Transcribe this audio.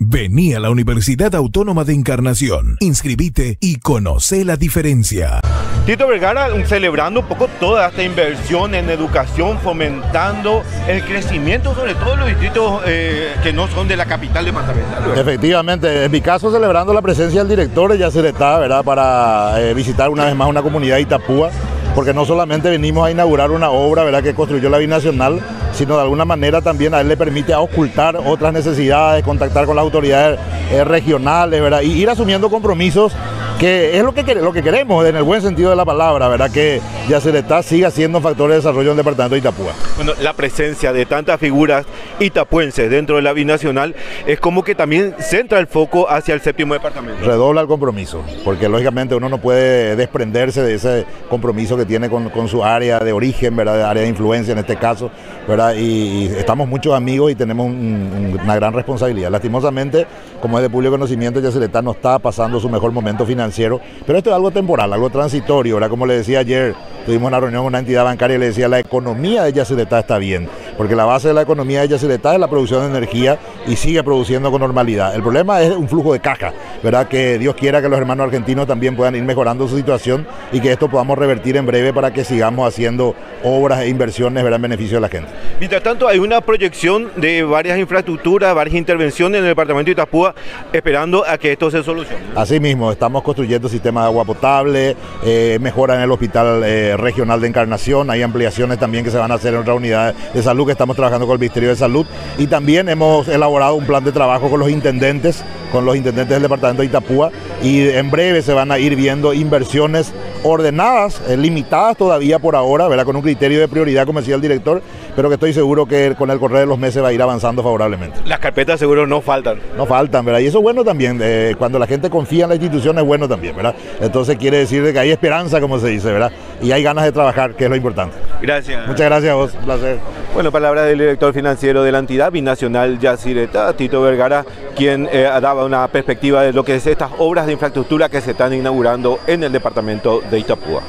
Vení a la Universidad Autónoma de Encarnación, inscribite y conoce la diferencia. Tito Vergara celebrando un poco toda esta inversión en educación, fomentando el crecimiento sobre todo en los distritos eh, que no son de la capital departamental. ¿verdad? Efectivamente, en mi caso celebrando la presencia del director de Yacyretá, ¿verdad? Para eh, visitar una vez más una comunidad de Itapúa, porque no solamente venimos a inaugurar una obra, ¿verdad? Que construyó la binacional, sino de alguna manera también a él le permite ocultar otras necesidades, contactar con las autoridades eh, regionales, ¿verdad? Y ir asumiendo compromisos que es lo que, lo que queremos en el buen sentido de la palabra, ¿verdad? Que Yacyretá siga siendo un factor de desarrollo en el departamento de Itapúa. Bueno, la presencia de tantas figuras itapuenses dentro de la binacional es como que también centra el foco hacia el séptimo departamento. redobla el compromiso, porque lógicamente uno no puede desprenderse de ese compromiso que tiene con, con su área de origen, ¿verdad? De área de influencia en este caso, ¿verdad? Y, y estamos muchos amigos y tenemos un- un- una gran responsabilidad. Lastimosamente, como es de público conocimiento, Yacyretá no está pasando su mejor momento financiero, pero esto es algo temporal, algo transitorio, ¿verdad? Como le decía ayer, tuvimos una reunión con una entidad bancaria y le decía, la economía de Yacyretá está bien, porque la base de la economía de Yacyretá es la producción de energía y sigue produciendo con normalidad. El problema es un flujo de caja, ¿verdad? Que Dios quiera que los hermanos argentinos también puedan ir mejorando su situación y que esto podamos revertir en breve para que sigamos haciendo obras e inversiones, ¿verdad? En beneficio de la gente. Mientras tanto, hay una proyección de varias infraestructuras, varias intervenciones en el departamento de Itapúa, esperando a que esto se solucione. Asimismo, estamos construyendo sistemas de agua potable, eh, mejora en el Hospital eh, Regional de Encarnación, hay ampliaciones también que se van a hacer en otras unidades de salud que estamos trabajando con el Ministerio de Salud y también hemos elaborado un plan de trabajo con los intendentes, con los intendentes del departamento de Itapúa y en breve se van a ir viendo inversiones ordenadas, eh, limitadas todavía por ahora, ¿verdad? con un criterio de prioridad, como decía el director, pero que estoy seguro que con el correr de los meses va a ir avanzando favorablemente. Las carpetas seguro no faltan. No faltan, ¿verdad? Y eso es bueno también. eh, cuando la gente confía en la institución es bueno también, ¿verdad? Entonces quiere decir de que hay esperanza, como se dice, ¿verdad? Y hay ganas de trabajar, que es lo importante. Gracias. Muchas gracias a vos, un placer. Bueno, palabras del director financiero de la entidad binacional Yacireta, Tito Vergara, quien eh, daba una perspectiva de lo que es estas obras de infraestructura que se están inaugurando en el departamento de Itapúa.